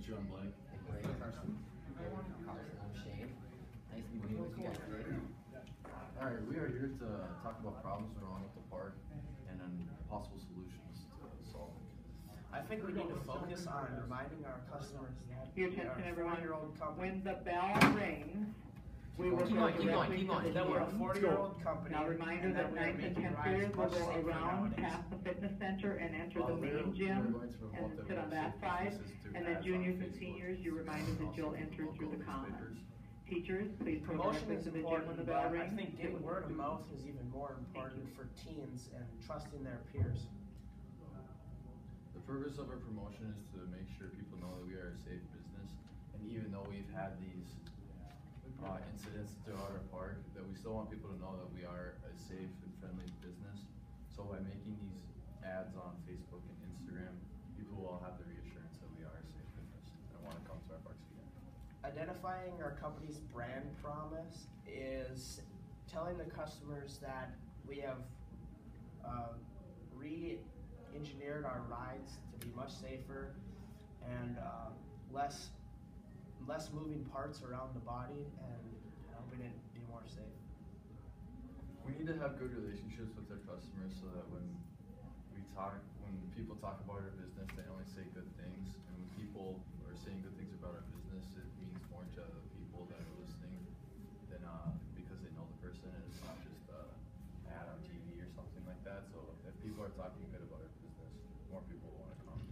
meet you, I'm Blake. Great person. Carson, I'm Shane. Nice meeting with you guys today. Alright, we are here to talk about problems that are wrong with the park and then possible solutions to solve them. I think we need to focus on reminding our customers that Your we are attention, a everyone. four-year-old company. When the bell rings, we will Keep go going, keep going, directly keep to going. the That we're a forty-year-old company. Now, reminder and that we are ninth and making tenth rides period will much go safer around nowadays. past the fitness center and enter the main gym we're going to promote and sit on that side. And then juniors and seniors, you're reminded that you'll enter through the local common. Teachers, please go Promotion directly is to the gym when important, the but bell I rings. think getting word of mouth is even more important for teens and trusting their peers. The purpose of our promotion is to make sure people know that we are a safe business. And even though we've had these uh, incidents throughout our park, that we still want people to know that we are a safe and friendly business. So by making these ads on Facebook and Instagram, people will all have the reassurance that we are a safe business and want to come to our parks again. Identifying our company's brand promise is telling the customers that we have uh, re-engineered our rides to be much safer and uh, less less moving parts around the body and helping it be more safe. We need to have good relationships with our customers so that when we talk, when people talk about our business, they only say good things. And when people are saying good things about our business, it means more to the people that are listening than, uh, because they know the person and it's not just a ad on TV or something like that. So if people are talking good about our business, more people will wanna come.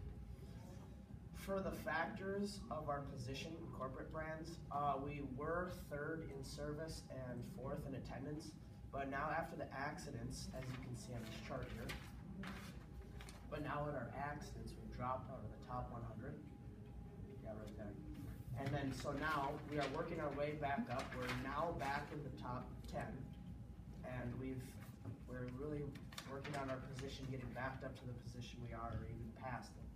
For the factors of our position in corporate brands, uh, we were third in service and fourth in attendance. But now after the accidents, as you can see on this chart here, but now in our accidents, we've dropped out of the top one hundred. Yeah, right there. And then, so now, we are working our way back up, we're now back in the top ten. And we've, we're really working on our position, getting backed up to the position we are, or even past it.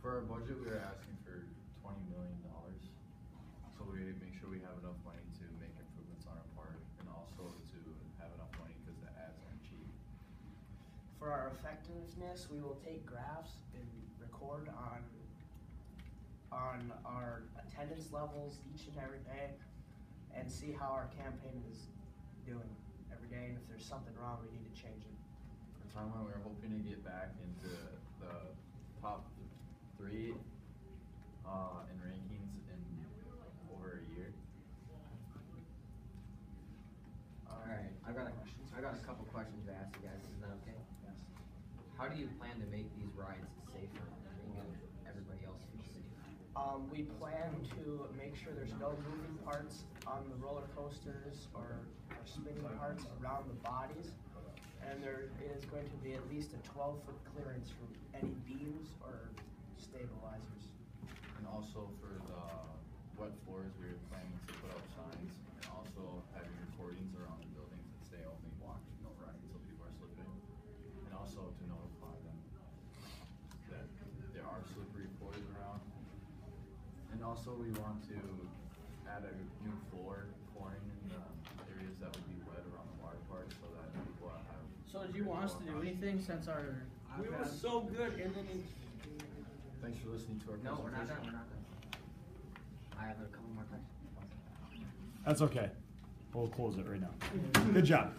For our budget, we are asking for twenty million dollars. So we make sure we have enough money to make improvements on our park and also to have enough money because the ads aren't cheap. For our effectiveness, we will take graphs and record on on our attendance levels each and every day and see how our campaign is doing every day. And if there's something wrong, we need to change it. For timeline, we are hoping to get back into the top three, uh, in rankings in over a year. Alright, I've got a, I've got a couple questions to ask you guys, is that okay? Yes. How do you plan to make these rides safer and give everybody else in the city? Um, we plan to make sure there's no moving parts on the roller coasters or, or spinning parts around the bodies. And there is going to be at least a twelve foot clearance from any beams or stabilizers. And also for the wet floors, we are planning to put up signs and also having recordings around the buildings that say only walk, no ride, so people are slipping. And also to notify them that there are slippery floors around. And also we want to add a new floor, flooring in the areas that would be wet around the water park so that people have. So do you want us to do anything since our? We were so good, and then it, Thanks for listening to our No, we're not done, we're not done. I have a couple more questions. That's okay. We'll close it right now. Good job.